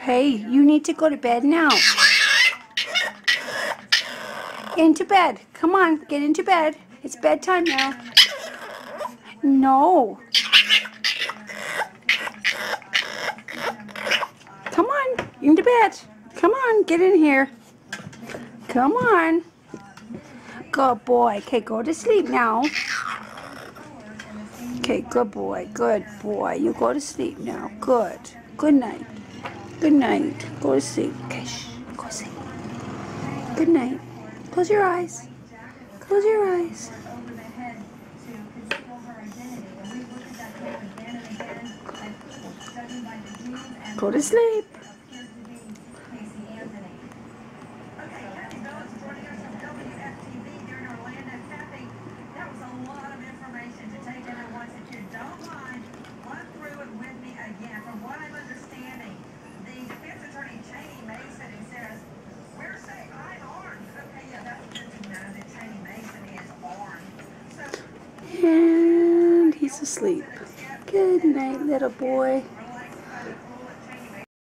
Hey, you need to go to bed now. Into bed. Come on, get into bed. It's bedtime now. No. Come on, into bed. Come on, get in here. Come on. Good boy. Okay, go to sleep now. Okay, good boy. Good boy. You go to sleep now. Good. Good night. Good night. Go to sleep. Go to sleep. Good night. Close your eyes. Close your eyes. Go to sleep. He's asleep. Good night, little boy.